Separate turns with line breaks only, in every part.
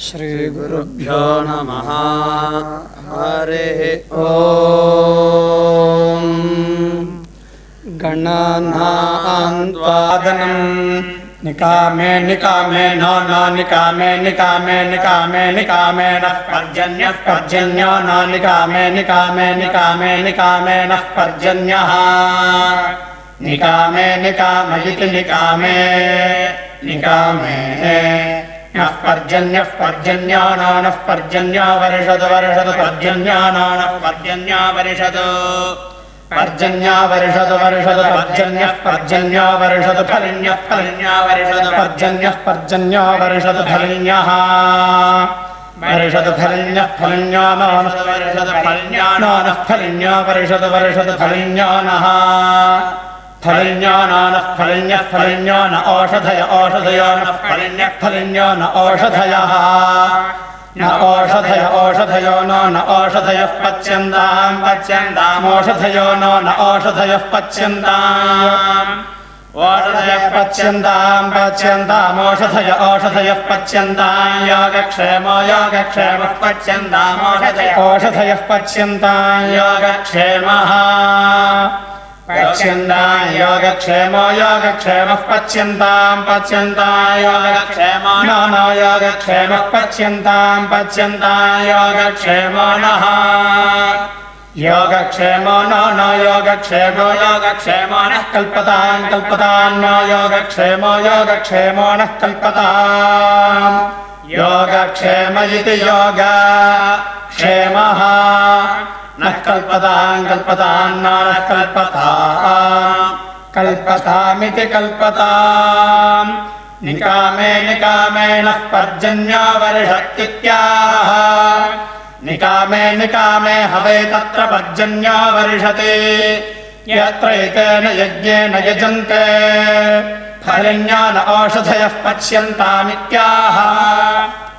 श्रीगुरुभ्यो नमः। हरिः ॐ गणानान्त्वादनम् निकामे निकामे, नो नो, निकामे निकामे निकामे निकामे, नः पर्जन्यः पर्जन्यो, न, निकामे निकामे निकामे निकामे, नः पर्जन्यः। निकामे, निकाम, इति निकामे निकामे नः पर्जन्यः पर्जन्यो न नः पर्जन्यो वर्षतु वर्षतु पर्जन्यो न नः पर्जन्यो वर्षतु पर्जन्या वर्षतु वर्षतु पर्जन्यः पर्जन्यो वर्षतु फलिन्यः फलिन्या वर्षतु पर्जन्यः पर्जन्यो वर्षतु फलिन्यः। वर्षतु फलिन्यः फलिन्यो नो नः वर्षतु फलिन्यो नो नः फलिन्यो वर्षतु वर्षतु फलिन्यो नः फलिन्यो नो नः फलिन्यः फलिन्यो न ओषधय ओषधयो नः फलिन्यः फलिन्यो न ओषधयः न ओषधय ओषधयो नो न ओषधयः पच्यन्ताम्। पच्यन्तामोषधयो नो न ओषधयः पच्यन्ताम्। ओषधयः पच्यन्ताम् पच्यन्तामोषधय ओषधयः पच्यन्ताम्। योगक्षेमो योगक्षेमः पच्यन्तामोषधय ओषधयः पच्यन्ताम्। योगक्षेमः पच्यन्ताम् योगक्षेमो योगक्षेमः पच्यन्ताम् पच्यन्ताम् योगक्षेमो न। नो योगक्षेमः पच्यन्ताम् पच्यन्ताम् योगक्षेमो नः। योगक्षेमो नो नो योगक्षेमो नः। कल्पताम् कल्पताम् नो योगक्षेमो योगक्षेमो नः। कल्पताम् योगक्षेम इति योग क्षेमः नः कल्पताम् कल्पताम् कल्पताम्। कल्पतामिति कल्पताम्। निकामे निकामे नः पर्जन्यो वर्षत्युत्याह निकामे निकामे हवे तत्र पर्जन्यो वर्षते। यत्र एतेन यज्ञेन यजन्ते। फलिन्यो न ओषधयः पच्यन्तामित्याह।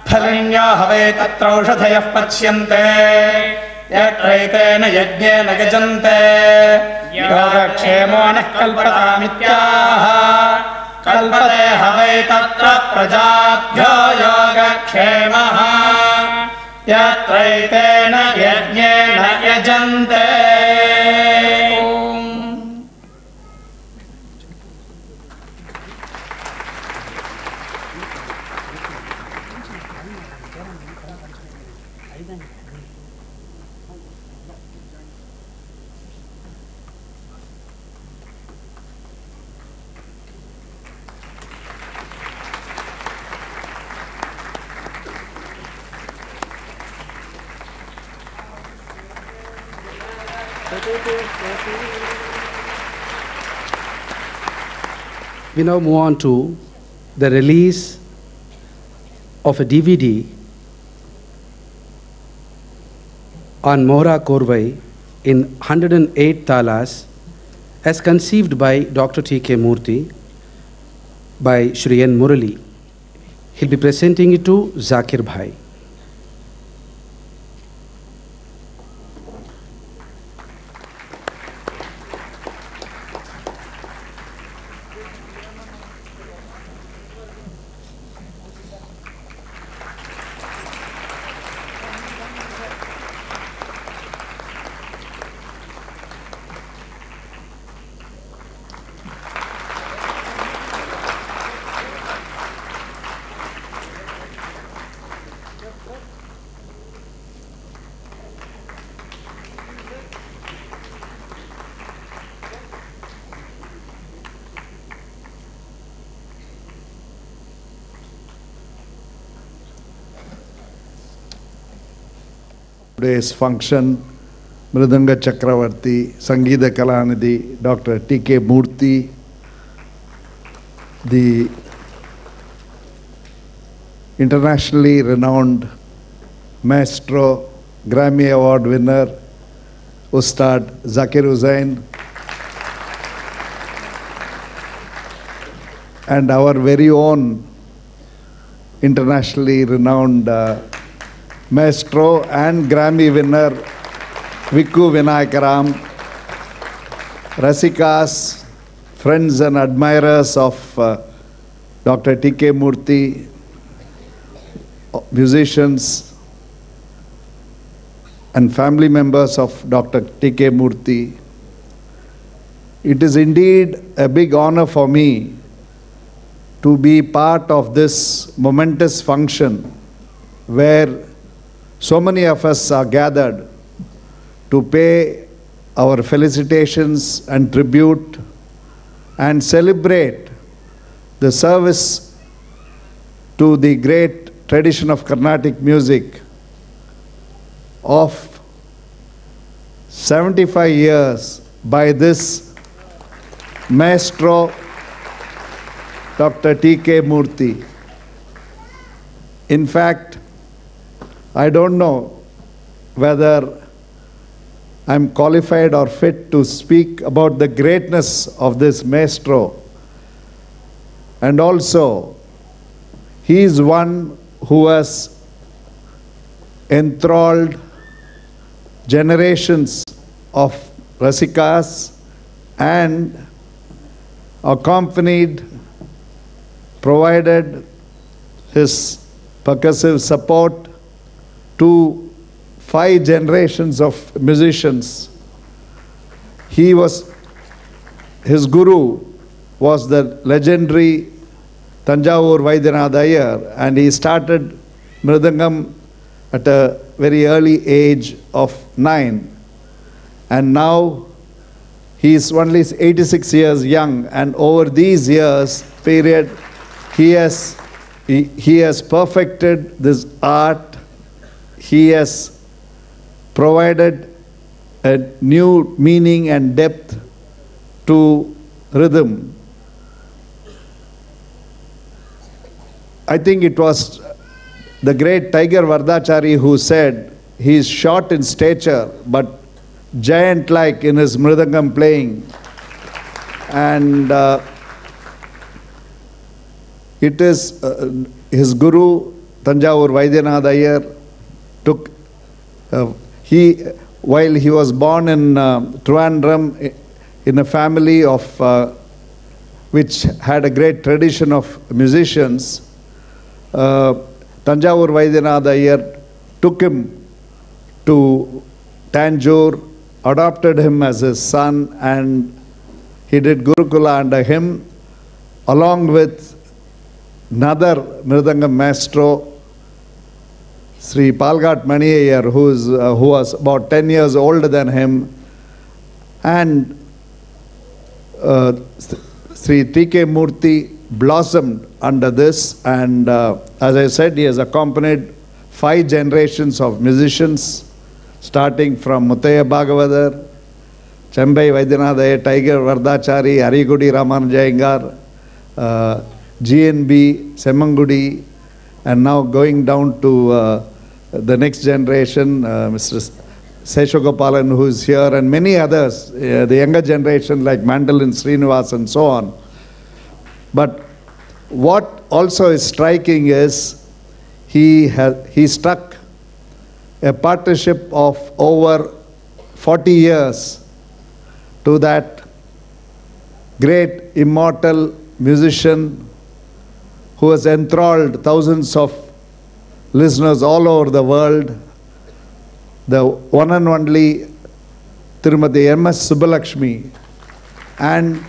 फलिन्यो हवे तत्र औषधयः पच्यन्ते यत्रैतेन यज्ञेन यजन्ते योगक्षेमो नः कल्पतामित्याह। कल्पते हवै तत्र प्रजाभ्यो योगक्षेमः। यत्रैतेन यज्ञेन यजन्ते
We now move on to the release of a DVD on Mohra Korvai in 108 talas as conceived by Dr. T.K. Murthy by Shri N. Murali. He'll be presenting it to Zakir Bhai.
Today's function, Mridanga Chakravarti, Sangeeta Kalanidhi, Dr. T.K. Murthy, the internationally renowned maestro, Grammy Award winner, Ustad Zakir Hussain, and our very own internationally renowned uh, maestro and Grammy winner Vikku Vinayakram, Rasikas, friends and admirers of uh, Dr. T.K. Murthy, musicians and family members of Dr. T.K. Murthy, it is indeed a big honor for me to be part of this momentous function where so many of us are gathered to pay our felicitations and tribute and celebrate the service to the great tradition of Carnatic music of 75 years by this maestro Dr. T.K. Murthy. In fact, I don't know whether I'm qualified or fit to speak about the greatness of this maestro. And also, he is one who has enthralled generations of Rasikas and accompanied, provided his percussive support to five generations of musicians. He was, his guru was the legendary Tanjavur Vaidyanath Iyer, and he started Mridangam at a very early age of nine. And now he is only 86 years young, and over these years period, he has he, he has perfected this art. He has provided a new meaning and depth to rhythm. I think it was the great Tiger Varadachari who said, he is short in stature but giant like in his mridangam playing. And uh, it is uh, his guru, Tanjavur Vaidyanath Iyer, he, while he was born in uh, Trivandrum, in a family of, uh, which had a great tradition of musicians, uh, Tanjavur Vaidyanath Iyer took him to Tanjore, adopted him as his son, and he did Gurukula under him, along with another Mridangam maestro, Sri Palghat Mani who, is, uh, who was about 10 years older than him, and uh, Sri T.K. Murthy blossomed under this, and uh, as I said, he has accompanied five generations of musicians, starting from Muthiah Bhagavathar, Chembai Vaidyanatha, Tiger Varadachari, Arigudi Ramanujayengar, uh, GNB, Semmangudi, and now going down to uh, the next generation, uh, Mr. Seshagopalan, who is here, and many others, uh, the younger generation like Mandolin Srinivas and so on. But what also is striking is he, has, he struck a partnership of over 40 years to that great immortal musician who has enthralled thousands of listeners all over the world, the one and only Tirumati M.S. Subbulakshmi. And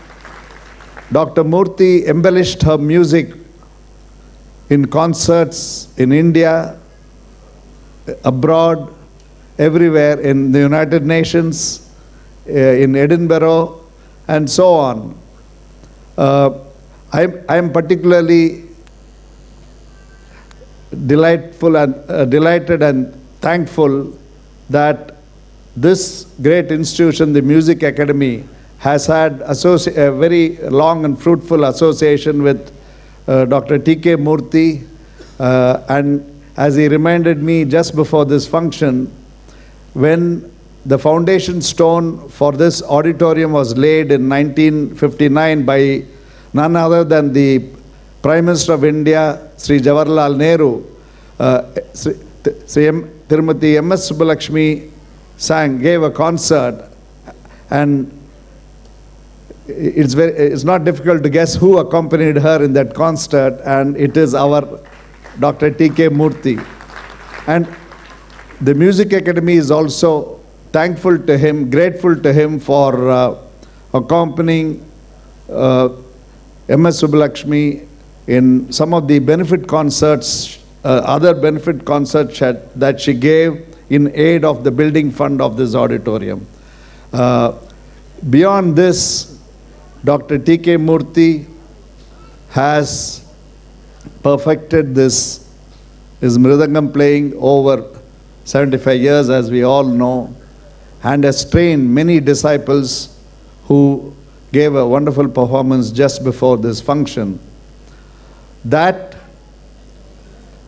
Dr. Murthy embellished her music in concerts in India, abroad, everywhere, in the United Nations, uh, in Edinburgh, and so on. Uh, I'm particularly delightful and uh, delighted and thankful that this great institution, the Music Academy, has had a very long and fruitful association with uh, Dr. T.K. Murthy. Uh, and as he reminded me just before this function, when the foundation stone for this auditorium was laid in 1959 by none other than the Prime Minister of India, Sri Jawaharlal Nehru, uh, Sri. Tirumati M.S. Subbulakshmi sang, gave a concert, and it's, very, it's not difficult to guess who accompanied her in that concert, and it is our Dr. T.K. Murthy. And the Music Academy is also thankful to him, grateful to him for uh, accompanying uh, M.S. Subbulakshmi in some of the benefit concerts, uh, other benefit concerts that- she gave in aid of the building fund of this auditorium. Uh, Beyond this, Dr. T.K. Murthy has perfected this, his mridangam playing over 75 years, as we all know, and has trained many disciples who gave a wonderful performance just before this function. That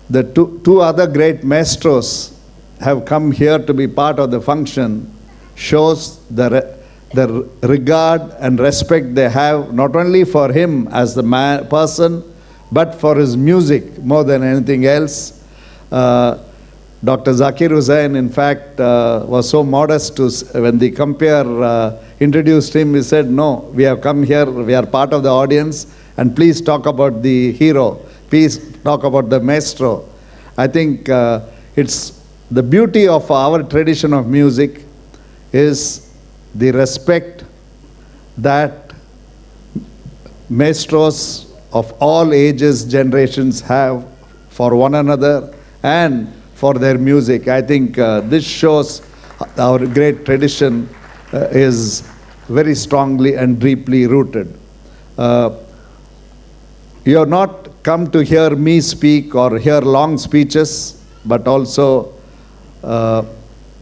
the two, two other great maestros have come here to be part of the function shows the, the regard and respect they have not only for him as the man, person, but for his music more than anything else. Uh, Dr. Zakir Hussain, in fact, uh, was so modest to, when the compare uh, introduced him, he said, No, we have come here, we are part of the audience, and please talk about the hero, please talk about the maestro. I think uh, it's the beauty of our tradition of music is the respect that maestros of all ages, generations have for one another and for their music. I think uh, this shows our great tradition uh, is very strongly and deeply rooted. Uh, you have not come to hear me speak or hear long speeches, but also uh,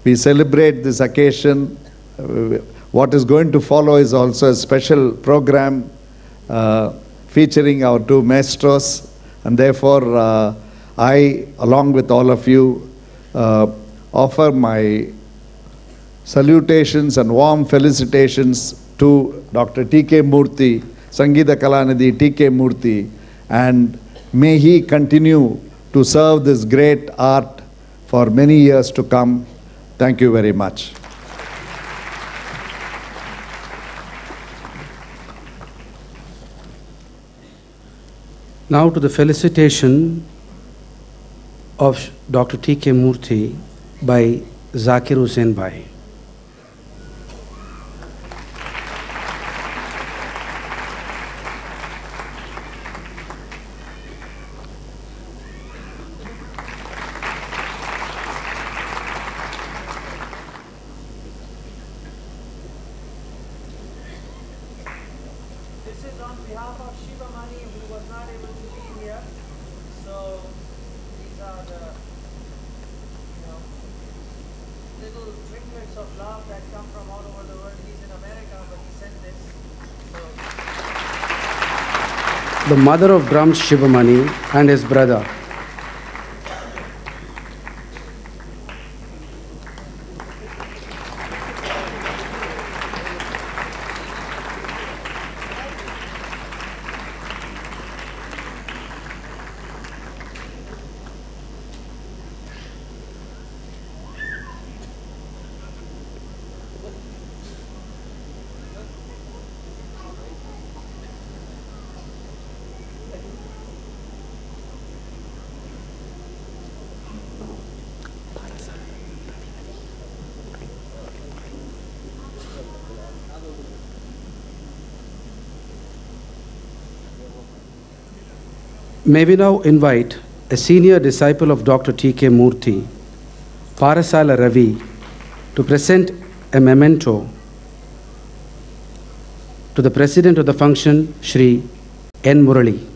we celebrate this occasion. Uh, What is going to follow is also a special program uh, featuring our two maestros, and therefore uh, I, along with all of you, uh, offer my salutations and warm felicitations to Dr. T.K. Murthy, Sangeeta Kalanidhi T.K. Murthy, and may he continue to serve this great art for many years to come. Thank you very much.
Now to the felicitation of Dr. T.K. Murthy by Zakir Hussain Bhai.
This is on behalf of Shivamani, who was not able to be here. So these are the, you know, little trinkets of love that come from all over the world. He's in America, but he sent this. So
The mother of drums Shivamani and his brother. May we now invite a senior disciple of Dr. T.K. Murthy, Parasala Ravi, to present a memento to the president of the function, Shri N. Murali.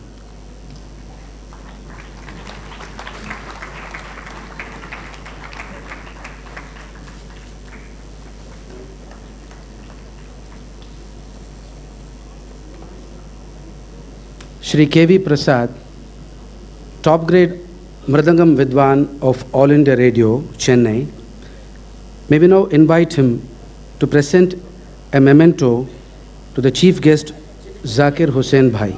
Shri K.V. Prasad, top grade Mridangam Vidwan of All India Radio, Chennai. May we now invite him to present a memento to the chief guest Zakir Hussain Bhai.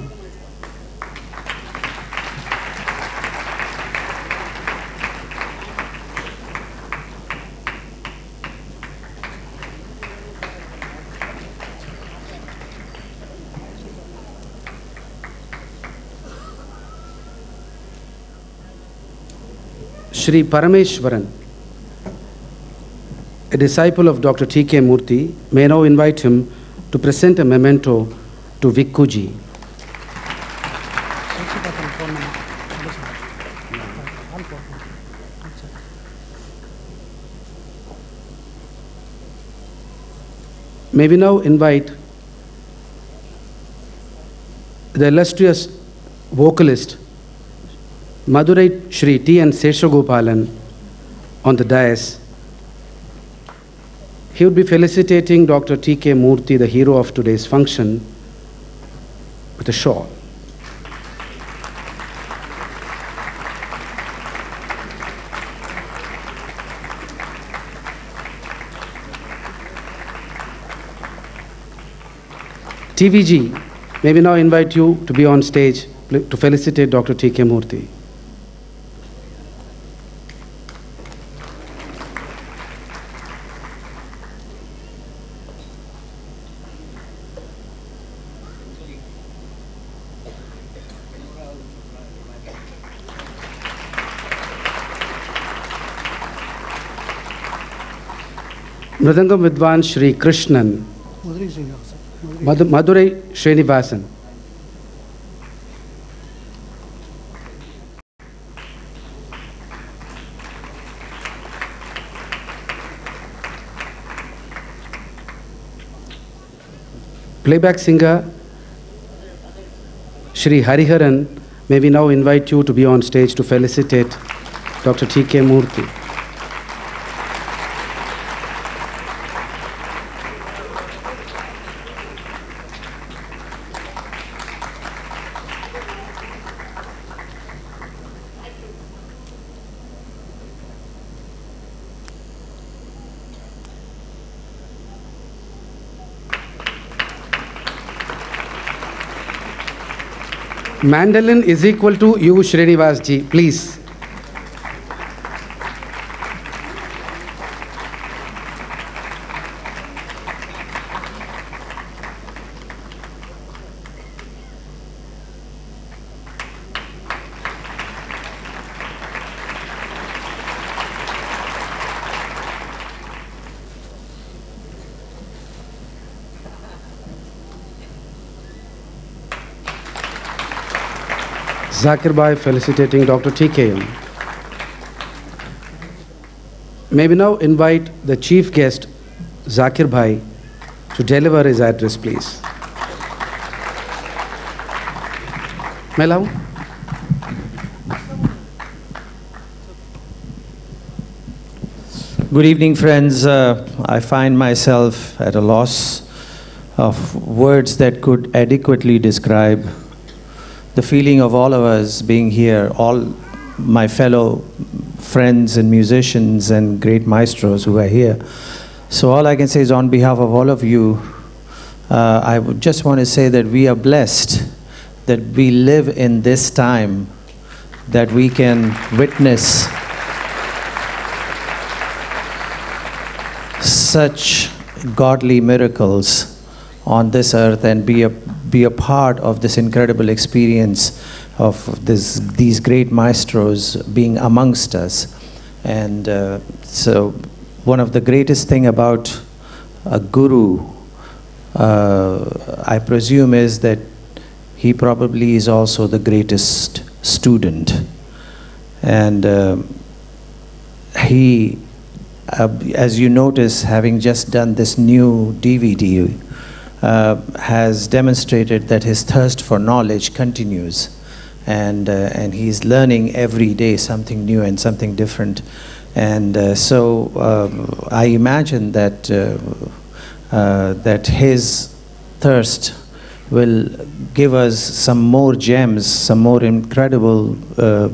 Sri Parameshwaran, a disciple of Dr. T.K. Murthy, may now invite him to present a memento to Vikkuji. May we now invite the illustrious vocalist Madurai Shri T. N. Seshagopalan on the dais. He would be felicitating Dr. T. K. Murthy, the hero of today's function, with a shawl. TVG, may we now invite you to be on stage to felicitate Dr. T.K. Murthy. Mridangam Vidwan Shri Krishnan, Madu- Madurai Srinivasan. Playback singer Shri Hariharan, may we now invite you to be on stage to felicitate Dr. T.K. Murthy. Mandolin is equal to U Srinivas ji please Zakir Bhai felicitating Dr. TKM. May we now invite the chief guest, Zakir Bhai, to deliver his address, please. Allow?
Good evening, friends. Uh, I find myself at a loss of words that could adequately describe the feeling of all of us being here, all my fellow friends and musicians and great maestros who are here. So, all I can say is, on behalf of all of you, uh, I would just want to say that we are blessed that we live in this time, that we can witness such godly miracles on this earth and be a, be a part of this incredible experience of this, these great maestros being amongst us. And uh, so, one of the greatest thing about a guru, uh, I presume, is that he probably is also the greatest student. And uh, he uh, as you notice, having just done this new DVD, uh, has demonstrated that his thirst for knowledge continues. And, uh, and he's learning every day something new and something different. And uh, so um, I imagine that, uh, uh, that his thirst will give us some more gems, some more incredible uh,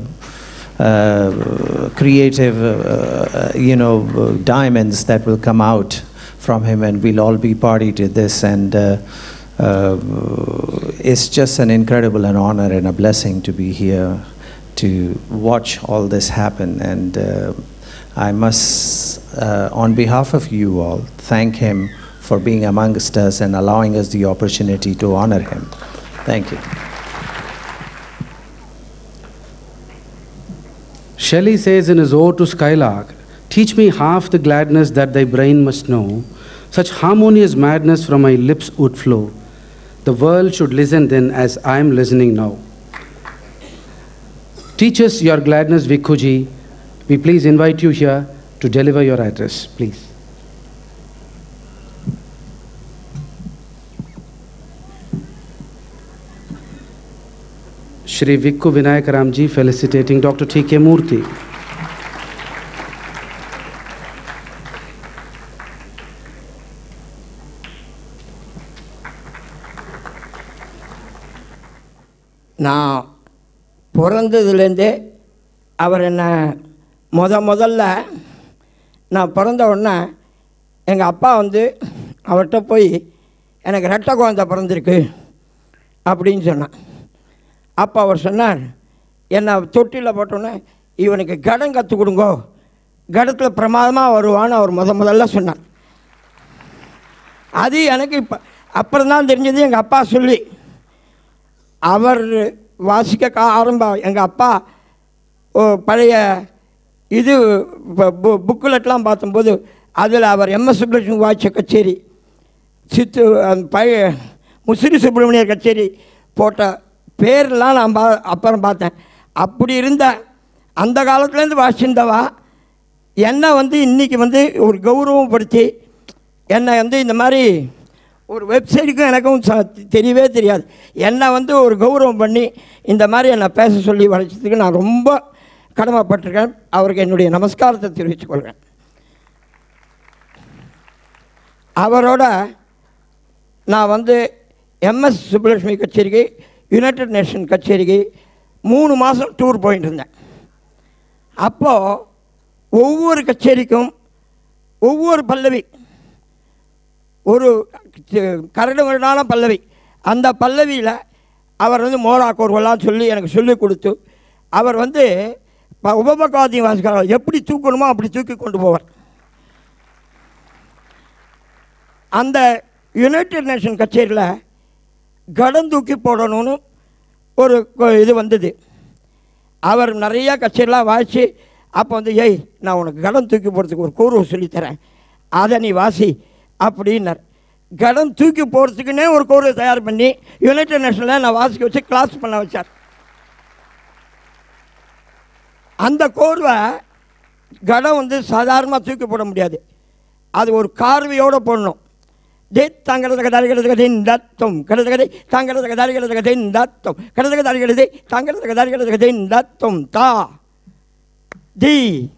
creative, you know, diamonds that will come out from him, and we'll all be party to this. And uh, uh, it's just an incredible an honor and a blessing to be here to watch all this happen. And uh, I must, uh, on behalf of you all, thank him for being amongst us and allowing us the opportunity to honor him. Thank you.
Shelley says in his ode to Skylark, Teach me half the gladness that thy brain must know, such harmonious madness from my lips would flow. The world should listen then as I am listening now. Teach us your gladness, Vikkuji. We please invite you here to deliver your address, please. Shri Vikku Vinayak Ramji felicitating Dr. T.K. Murthy.
நான் பிறந்ததுலேருந்தே அவர் என்னை முத முதல்ல நான் பிறந்த உடனே எங்கள் அப்பா வந்து அவர்கிட்ட போய் எனக்கு ரெட்டை குழந்தை பிறந்திருக்கு அப்படின்னு சொன்னான். அப்போ அவர் சொன்னார் என்னை தொட்டியில் போட்டோன்னே இவனுக்கு கடம் கற்றுக் கொடுங்கோ. கடத்தில் பிரமாதமாக வருவான்னு அவர் முத முதல்ல சொன்னார். அது எனக்கு இப்போ அப்புறம் தான் தெரிஞ்சது எங்கள் அப்பா சொல்லி அவர் வாசிக்க கா ஆரம்பம் எங்கள் அப்பா ஓ, பழைய இது புக்குலெட்லாம் பார்த்தம்போது அதில் அவர் எம்எஸ் சுப்ரமணியன் வாய்ச்ச கச்சேரி சித்து பழைய முசிறி சுப்பிரமணியர் கச்சேரி போட்ட பேர்லாம் நான் பா அப்புறம் பார்த்தேன். அப்படி இருந்த அந்த காலத்துலேருந்து வாசிந்தவா என்னை வந்து இன்றைக்கி வந்து ஒரு கௌரவப்படுத்தி என்னை வந்து இந்த மாதிரி ஒரு வெப்சைட்டுக்கும் எனக்கும் ச- தெரியவே தெரியாது. என்னை வந்து ஒரு கௌரவம் பண்ணி இந்த மாதிரி என்னை பேச சொல்லி வளைச்சதுக்கு நான் ரொம்ப கடமைப்பட்டிருக்கேன். அவருக்கு என்னுடைய நமஸ்காரத்தை தெரிவித்துக்கொள்கிறேன் அவரோட நான் வந்து எம்எஸ் சுப்புலட்சுமி கச்சேரிக்கு யுனைடெட் நேஷன் கச்சேரிக்கு மூணு மாதம் டூர் போயிட்டு இருந்தேன். அப்போது ஒவ்வொரு கச்சேரிக்கும் ஒவ்வொரு பல்லவி ஒரு கரடு பல்லவி. அந்த பல்லவியில் அவர் வந்து மோரா சொல்லி எனக்கு சொல்லிக் கொடுத்து அவர் வந்து ப- உபபகாதி வாசிக்கிறார் எப்படி தூக்கணுமோ அப்படி தூக்கி கொண்டு போவார். அந்த யுனைடெட் நேஷன் கச்சேரியில் கடன் தூக்கி போடணும்னு ஒரு கொ- இது வந்தது. அவர் நிறையா கச்சேரிலாம் வாசி அப்போ வந்து ஏய் நான் உனக்கு கடன் தூக்கி போடுறதுக்கு ஒரு கூறு சொல்லித்தரேன் அதை நீ வாசி. அப்படின்னார். கடன் தூக்கி போகிறதுக்குன்னே ஒரு கோர்வை தயார் பண்ணி யுனைடெட் நேஷனில் நான் வாசிக்க வச்சு கிளாஸ் பண்ண வச்சார். அந்த கோர்வை கடம் வந்து சாதாரணமாக தூக்கி போட முடியாது. அது ஒரு கார்வையோடு போடணும். டே தாங்கிறது கதாரிகிறது கதையின் தத்தம் கடது கதை தாங்கிறது கதாரிகிறது கதையின் தத்துவம் கடது கதாரிகிறது தாங்கிறது கதாரிகிறது கதையின் தத்தம் தா. தி.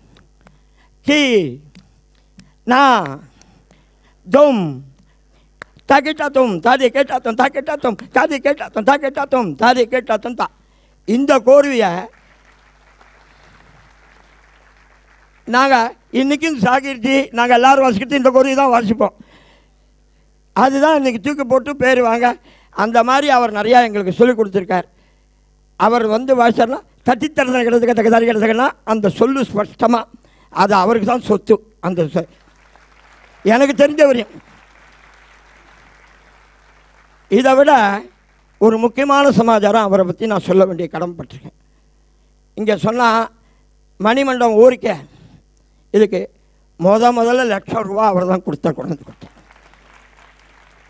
கி. நா. தும் தாக்கிட்டாத்தும் தாதி கேட்டாத்தும் தாக்கிட்டாத்தும் தாதி கேட்டாத்தும் தாக்கிட்டாத்தும் தாதி கேட்டாத்தும் தா இந்த கோர்வையை நாங்கள் இன்றைக்கும் சாகிர்ஜி நாங்கள் எல்லோரும் வாசிக்கிறது இந்த கோர்வை தான் வாசிப்போம். அதுதான் இன்றைக்கி தூக்கி போட்டு பேர் வாங்க. அந்த மாதிரி அவர் நிறையா எங்களுக்கு சொல்லிக் கொடுத்துருக்கார். அவர் வந்து வாசிச்சார்னா தட்டித்தரதனை கிடத்துக்க தகதாரி கிடத்துக்கன்னா அந்த சொல்லு ஸ்பஷ்டமாக அது அவருக்கு தான் சொத்து. அந்த எனக்கு தெரிஞ்ச வரையும். இதை விட ஒரு முக்கியமான சமாச்சாரம் அவரை பற்றி நான் சொல்ல வேண்டிய கடமைப்பட்டிருக்கேன் இங்கே சொன்னால் மணிமண்டபம் ஊருக்கே இதுக்கு முத முதல்ல லட்சம் ரூபா அவர் தான் கொடுத்தா கொண்டு வந்து கொடுத்தார்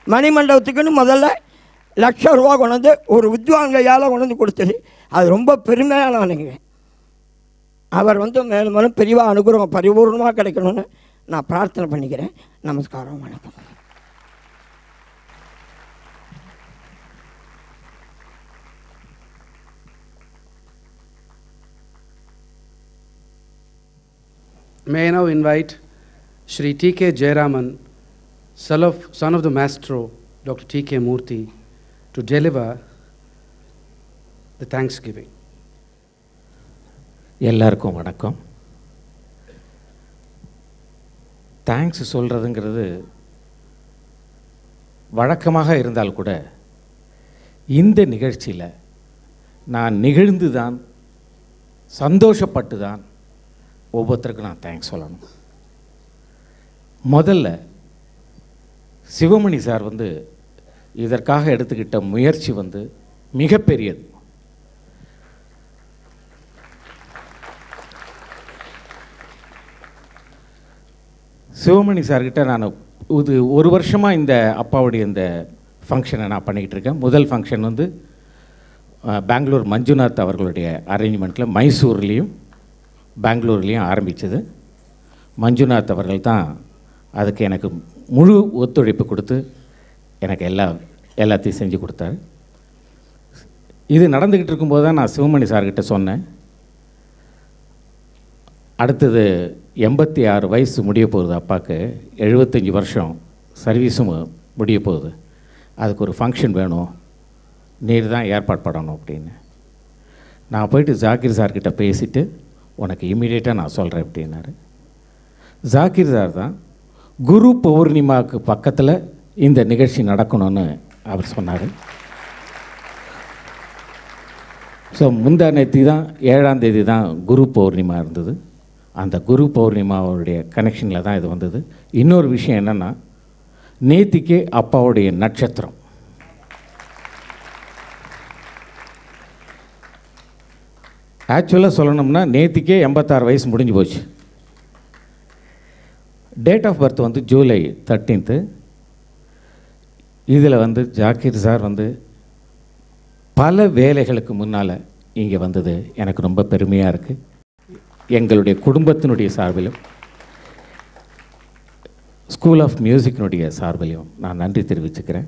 மணிமண்டபத்துக்குன்னு முதல்ல லட்சம் ரூபா கொண்டு வந்து ஒரு வித்வாங்கையால் கொண்டு வந்து கொடுத்தது. அது ரொம்ப பெருமையான நினைக்கிறேன் அவர் வந்து மேலும் மேலும் பெரியவாக அனுகிரகம் பரிபூர்ணமாக கிடைக்கணும்னு நான் பிரார்த்தனை பண்ணிக்கிறேன் நமஸ்காரம் வணக்கம்
May I now invite Shri T.K. Jayaraman, son of, son of the maestro, Dr. T.K. Murthy, to deliver the thanksgiving.
எல்லாருக்கும் வணக்கம் தேங்க்ஸ் சொல்கிறதுங்கிறது வழக்கமாக இருந்தால் கூட இந்த நிகழ்ச்சியில் நான் நிகழ்ந்து தான் சந்தோஷப்பட்டு தான் ஒவ்வொருத்தருக்கும் நான் தேங்க்ஸ் சொல்லணும். முதல்ல சிவமணி சார் வந்து இதற்காக எடுத்துக்கிட்ட முயற்சி வந்து மிகப்பெரியது. சிவமணி சார்கிட்ட நான் இது ஒரு வருஷமாக இந்த அப்பாவுடைய இந்த ஃபங்க்ஷனை நான் பண்ணிக்கிட்டு இருக்கேன் முதல் ஃபங்க்ஷன் வந்து பெங்களூர் மஞ்சுநாத் அவர்களுடைய அரேஞ்ச்மெண்ட்டில் மைசூர்லேயும் பெங்களூர்லேயும் ஆரம்பித்தது மஞ்சுநாத் அவர்கள் தான் அதுக்கு எனக்கு முழு ஒத்துழைப்பு கொடுத்து எனக்கு எல்லா எல்லாத்தையும் செஞ்சு கொடுத்தாரு. இது நடந்துக்கிட்டு இருக்கும்போது தான் நான் சிவமணி சார்கிட்ட சொன்னேன். அடுத்தது எண்பத்தி ஆறு வயசு முடிய போகுது அப்பாவுக்கு எழுபத்தஞ்சி வருஷம் சர்வீஸும் முடிய போகுது. அதுக்கு ஒரு ஃபங்க்ஷன் வேணும். நீர் தான் ஏற்பாடு பண்ணணும் அப்படின்னு. நான் போயிட்டு ஜாக்கிர் சார்கிட்ட பேசிவிட்டு உனக்கு இமீடியட்டாக நான் சொல்கிறேன் அப்படின்னாரு. ஜாக்கிர் சார் தான் குரு பௌர்ணிமாவுக்கு பக்கத்தில் இந்த நிகழ்ச்சி நடக்கணும்னு அவர் சொன்னார். ஸோ முந்தா நேத்தி தான் ஏழாம் தேதி தான் குரு பௌர்ணிமா இருந்தது. அந்த குரு பௌர்ணிமாவுடைய கனெக்ஷனில் தான் இது வந்தது. இன்னொரு விஷயம் என்னென்னா நேத்திக்கே அப்பாவுடைய நட்சத்திரம். ஆக்சுவலாக சொல்லணும்னா நேத்திக்கே எண்பத்தாறு வயசு முடிஞ்சு போச்சு. டேட் ஆஃப் பர்த் வந்து ஜூலை தேர்ட்டீன்த்து இதில் வந்து ஜாக்கிர் சார் வந்து பல வேலைகளுக்கு முன்னால் இங்கே வந்தது. எனக்கு ரொம்ப பெருமையாக இருக்குது எங்களுடைய குடும்பத்தினுடைய சார்பிலும் ஸ்கூல் ஆஃப் மியூசிக்கினுடைய சார்பிலையும் நான் நன்றி தெரிவிச்சுக்கிறேன்.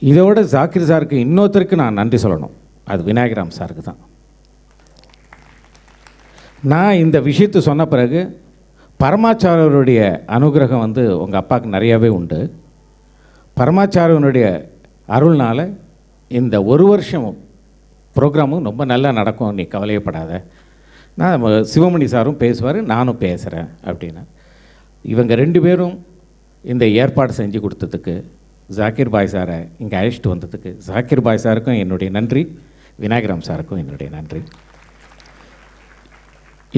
இதோட ஜாக்கிர் சாருக்கு இன்னொருத்தருக்கு நான் நன்றி சொல்லணும். அது விநாயகராம் சாருக்கு தான். நான் இந்த விஷயத்தை சொன்ன பிறகு பரமாச்சாரியருடைய அனுகிரகம் வந்து உங்கள் அப்பாவுக்கு நிறையாவே உண்டு. பரமாச்சாரியனுடைய அருள்னால் இந்த ஒரு வருஷம் ப்ரோக்ராமும் ரொம்ப நல்லா நடக்கும் நீ கவலையப்படாத. நான் சிவமணி சாரும் பேசுவார் நானும் பேசுகிறேன் அப்படின்னு. இவங்க ரெண்டு பேரும் இந்த ஏற்பாடு செஞ்சு கொடுத்ததுக்கு ஜாக்கிர் பாய் சாரை இங்கே அழைச்சிட்டு வந்ததுக்கு ஜாக்கிர் பாய் சாருக்கும் என்னுடைய நன்றி விநாயகராம் சாருக்கும் என்னுடைய நன்றி.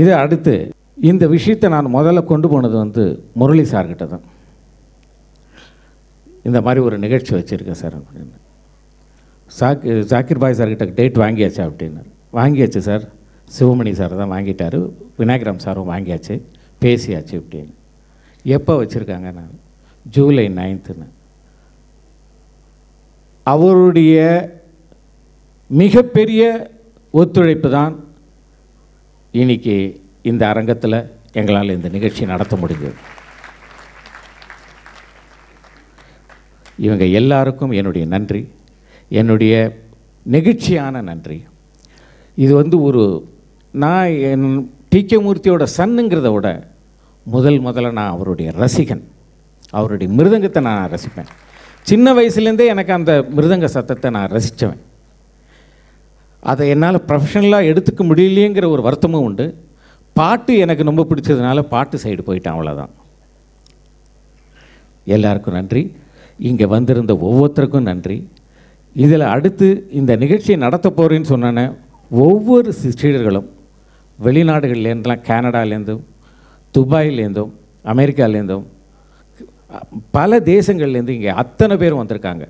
இது அடுத்து இந்த விஷயத்தை நான் முதல்ல கொண்டு போனது வந்து முரளி சார்கிட்ட தான். இந்த மாதிரி ஒரு நிகழ்ச்சி வச்சுருக்கேன் சார் அப்படின்னு. சாக் ஜாக்கிர் பாய் சார்கிட்ட டேட் வாங்கியாச்சா அப்படின்னு. வாங்கியாச்சு சார். சிவமணி சார் தான் வாங்கிட்டாரு. விநாயகராம் சாரும் வாங்கியாச்சு. பேசியாச்சு அப்படின்னு எப்போ வச்சுருக்காங்க நான்? ஜூலை நைன்த்துன்னு. அவருடைய மிகப்பெரிய ஒத்துழைப்பு தான் இன்னைக்கு இந்த அரங்கத்தில் எங்களால் இந்த நிகழ்ச்சி நடத்த முடிஞ்சது. இவங்க எல்லாருக்கும் என்னுடைய நன்றி. என்னுடைய நெகிழ்ச்சியான நன்றி. இது வந்து ஒரு நான் என் டி கே மூர்த்தியோட சன்னுங்கிறத விட முதல் முதல்ல நான் அவருடைய ரசிகன். அவருடைய மிருதங்கத்தை நான் ரசிப்பேன். சின்ன வயசுலேருந்தே எனக்கு அந்த மிருதங்க சத்தத்தை நான் ரசித்தவன். அதை என்னால் ப்ரொஃபஷனலாக எடுத்துக்க முடியலையேங்கிற ஒரு வருத்தமும் உண்டு. பாட்டு எனக்கு ரொம்ப பிடிச்சதுனால பாட்டு சைடு போயிட்டேன் அவ்வளோதான் எல்லாருக்கும் நன்றி. இங்கே வந்திருந்த ஒவ்வொருத்தருக்கும் நன்றி. இதில் அடுத்து இந்த நிகழ்ச்சியை நடத்த போகிறேன்னு சொன்னேன்னே ஒவ்வொரு சீடர்களும் வெளிநாடுகள்லேருந்துலாம் கனடாலேருந்தும் துபாயிலேருந்தும் அமெரிக்காலேருந்தும் பல தேசங்கள்லேருந்து இங்கே அத்தனை பேரும் வந்திருக்காங்க.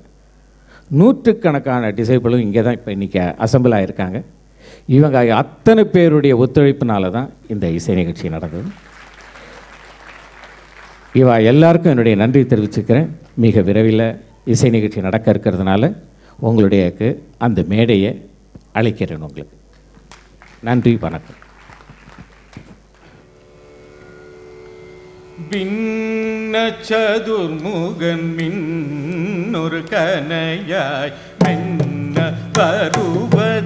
நூற்றுக்கணக்கான டிசைபிளும் இங்கே தான் இப்போ இன்றைக்கி அசம்பிள் ஆகியிருக்காங்க இவங்க அத்தனை பேருடைய ஒத்துழைப்பினால தான் இந்த இசை நிகழ்ச்சி நடந்தது. இவா எல்லாருக்கும் என்னுடைய நன்றி தெரிவிச்சுக்கிறேன். மிக விரைவில் இசை நிகழ்ச்சி நடக்க இருக்கிறதுனால உங்களுடைய அந்த மேடையை அழைக்கிறேன் உங்களுக்கு. நன்றி வணக்கம்.
ഭിന്ന ചതുർമുഖൻ മിന്നൊരു കനയായി മിന്ന വരുവത്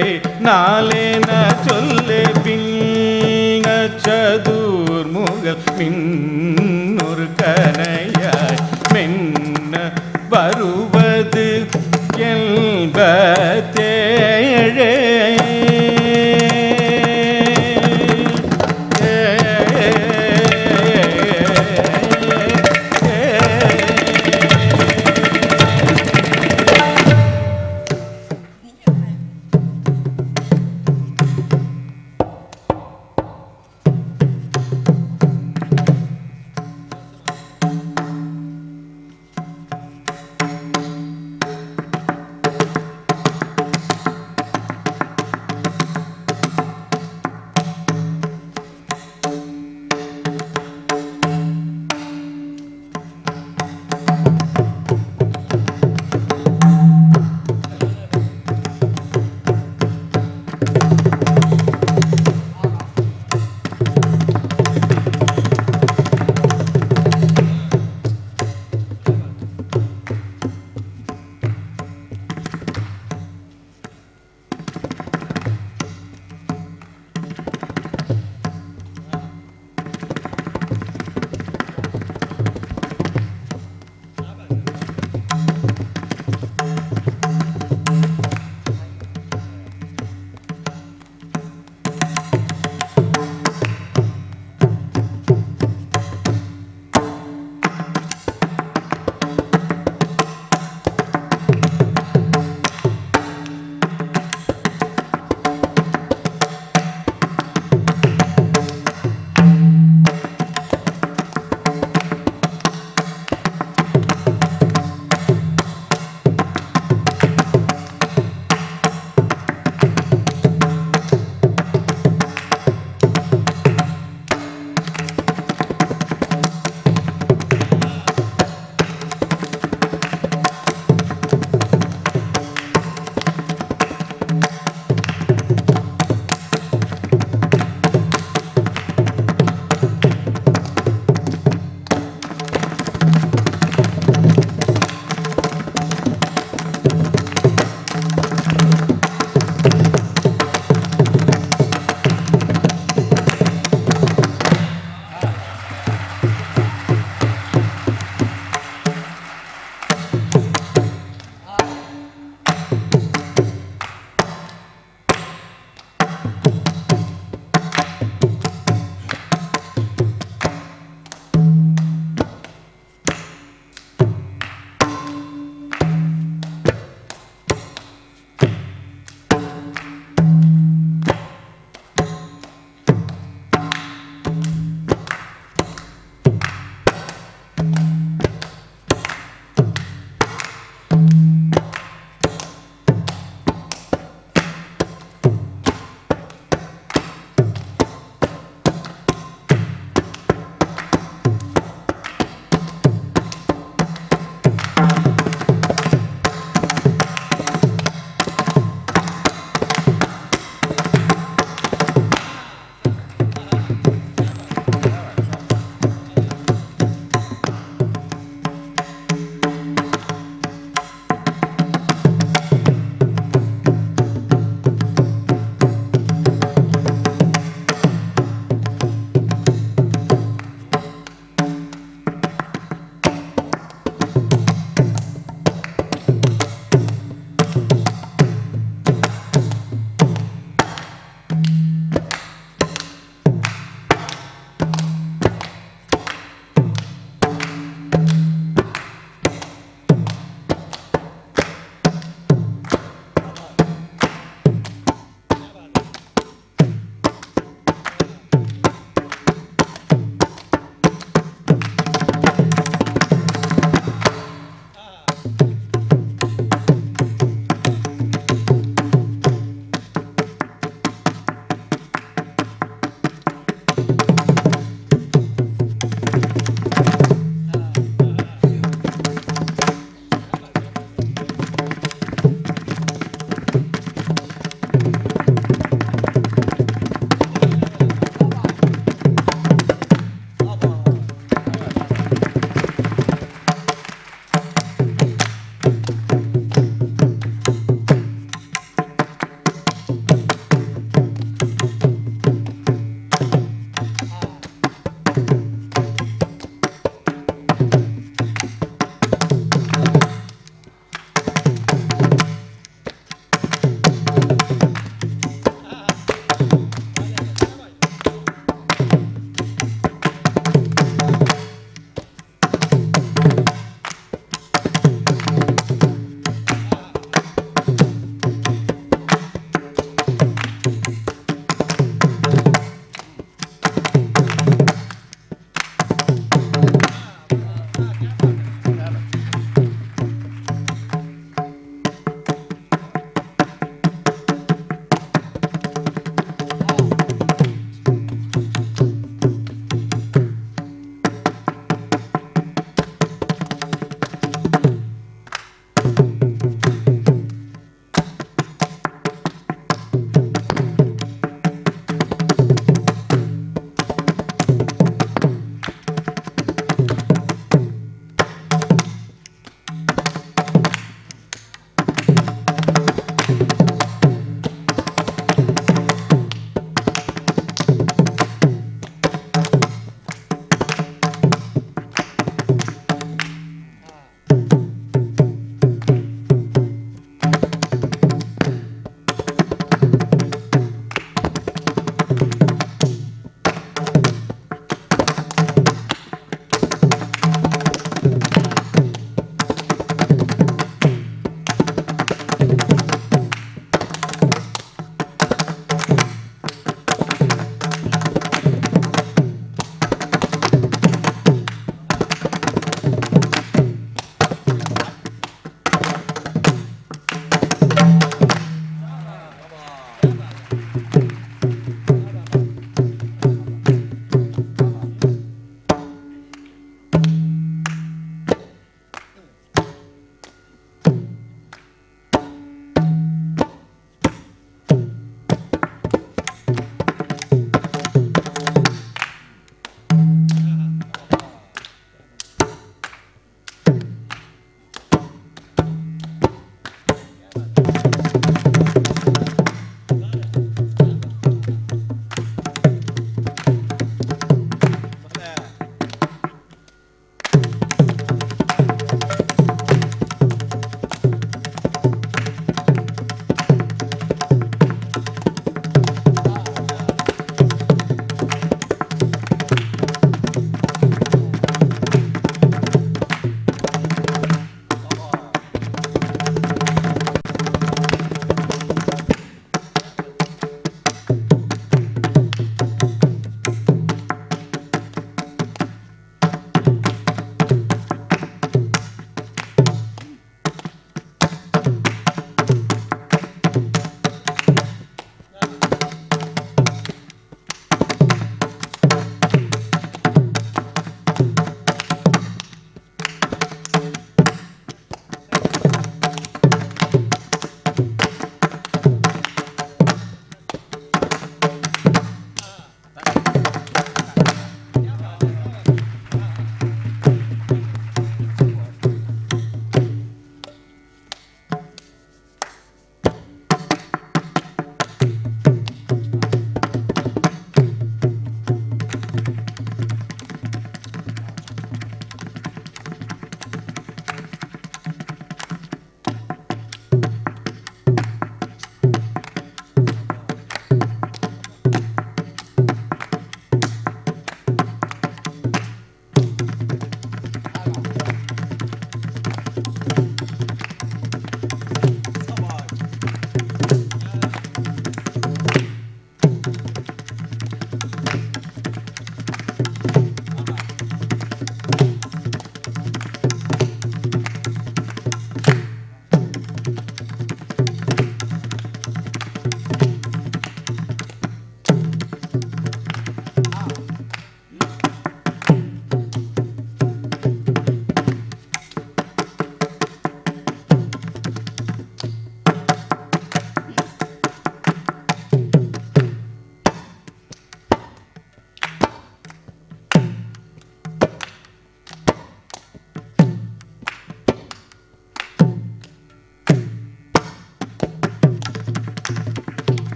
இல்லை நாளேன சொல்லே
பிங்கச்சதூர் முகல் மின்
ஒரு கனை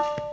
you.